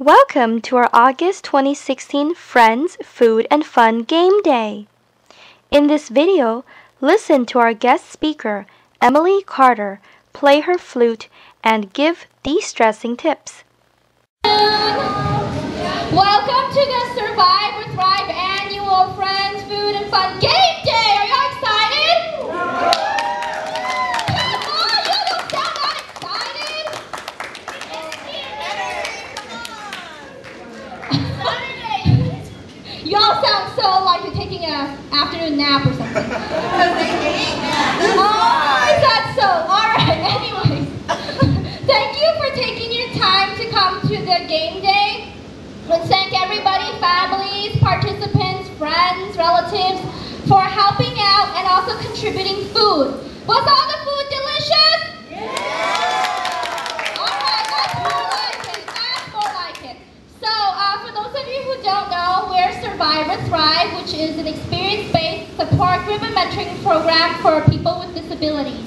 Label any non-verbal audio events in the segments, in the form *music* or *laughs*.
Welcome to our August 2016 Friends, Food and Fun Game Day. In this video, listen to our guest speaker, Emilie Carter, play her flute and give de-stressing tips. Welcome to the Survive or Thrive annual Friends, Food and Fun Game Day. Are y'all excited? Come on, you don't sound that excited. Y'all like you're taking a afternoon nap or something. *laughs* Oh, is that so? All right. *laughs* Anyways, *laughs* thank you for taking your time to come to the game day. Let's thank everybody, families, participants, friends, relatives, for helping out and also contributing food. Was all the food delicious? All right, that's more like it. That's more like it. So, uh, for those of you who don't know, we're Survive or Thrive, which is an experience-based support-driven mentoring program for people with disabilities.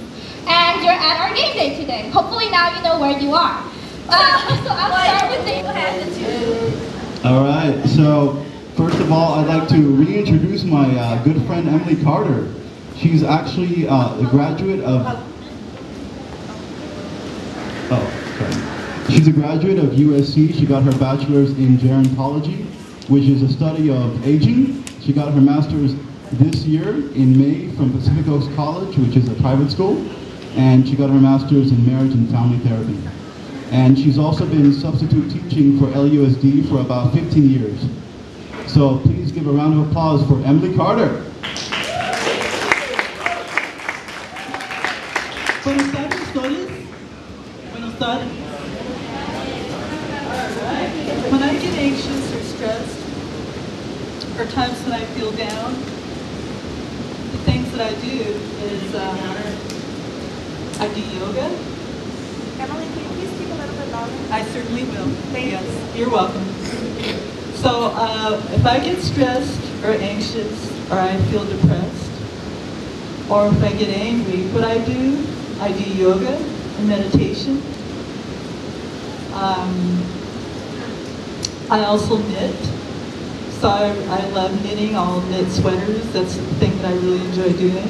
And you're at our game day today. Hopefully now you know where you are. Uh, *laughs* so I'll start with the... All right, so first of all, I'd like to reintroduce my uh, good friend Emilie Carter. She's actually uh, a graduate of. Oh, sorry. She's a graduate of USC. She got her bachelor's in gerontology, which is a study of aging. She got her master's this year in May from Pacific Oaks College, which is a private school, and she got her master's in marriage and family therapy. And she's also been substitute teaching for LUSD for about 15 years. So please give a round of applause for Emilie Carter. Buenas tardes. Buenas tardes. When I get anxious or stressed, or times when I feel down, I do is um, I do yoga. Emilie, can you please speak a little bit louder? I certainly will. Thank yes, you're welcome. So uh, if I get stressed or anxious or I feel depressed or if I get angry, what I do, I do yoga and meditation. Um, I also knit. So I, I love knitting. I'll knit sweaters. That's the thing that I really enjoy doing.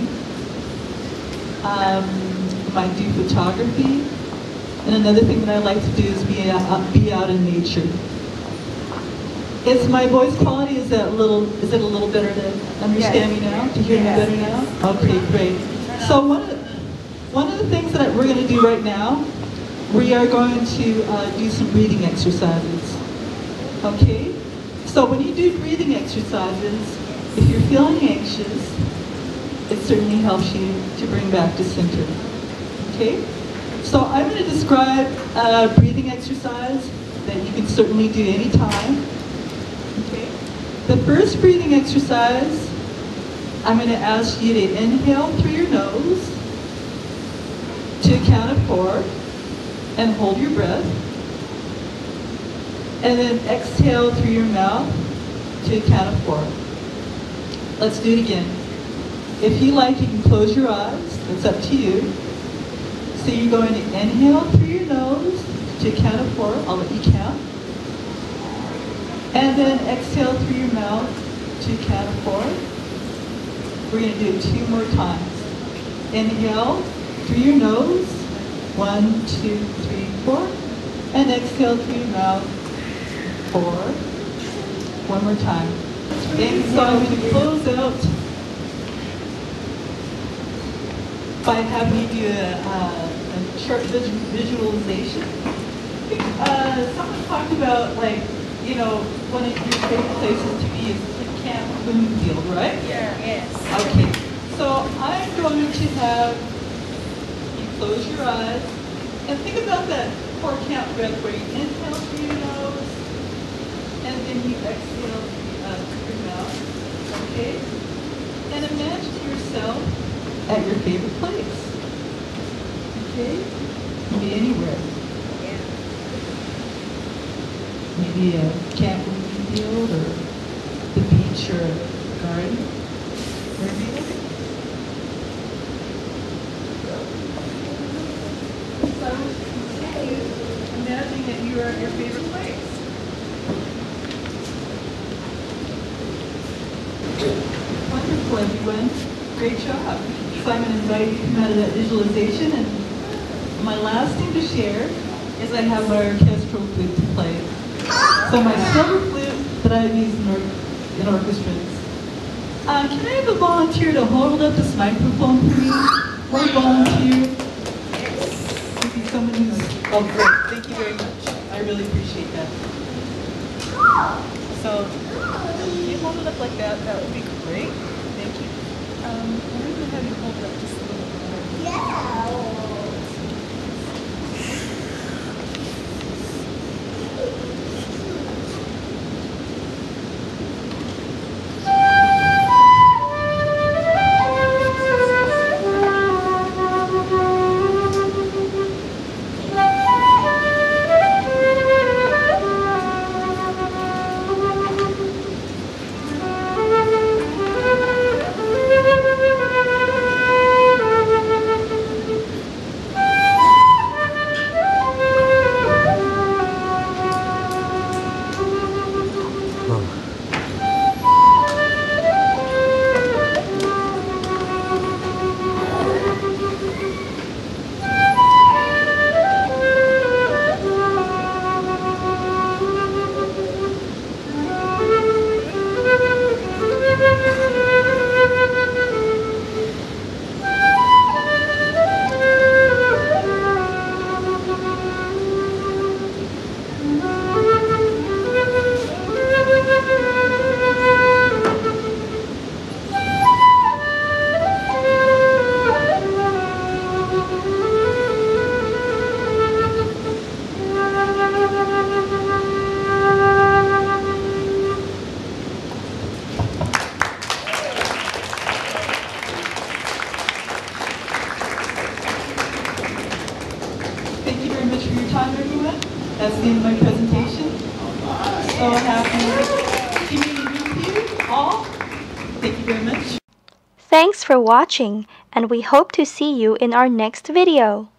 Um, I do photography. And another thing that I like to do is be out, be out in nature. Is my voice quality, is that a little, is it a little better to understand me now? To hear Yes. me better now? Okay, great. So one of, the- one of the things that we're going to do right now, we are going to uh, do some breathing exercises. Okay? So when you do breathing exercises, if you're feeling anxious, it certainly helps you to bring back to center. Okay? So I'm going to describe a breathing exercise that you can certainly do anytime. Okay? The first breathing exercise, I'm going to ask you to inhale through your nose to a count of four and hold your breath. And then exhale through your mouth to a count of four. Let's do it again. If you like, you can close your eyes. It's up to you. So you're going to inhale through your nose to a count of four. I'll let you count. And then exhale through your mouth to a count of four. We're going to do it two more times. Inhale through your nose. One, two, three, four. And exhale through your mouth. Four. One more time. And so I'm going to close out by having you do a, a short visualization. Uh, someone talked about like, you know, one of your favorite places to be is Camp Bloomfield, right? Yeah. Yes. Okay. So I'm going to have you close your eyes and think about that four Camp breath where you inhale through and you exhale uh, through your mouth. Okay? And imagine yourself at your favorite place. Okay? Maybe anywhere. Yeah. Maybe a camp field or the beach or a garden. Wherever you like. So I want you to continue imagining that you are at your favorite place. Wonderful, everyone. Great job. Simon you to come out of that visualization, and my last thing to share is I have my orchestral flute to play. So my silver flute that I use in, or- in orchestras. Uh, can I have a volunteer to hold up this microphone for me? One volunteer. Maybe someone who's, oh great, thank you very much. I really appreciate that. So, if you hold it up like that, that would be great. Thank you. Um, I'm going to have you hold it up just That's the end of my presentation. So happy to meet you all. Thank you very much. Thanks for watching, and we hope to see you in our next video.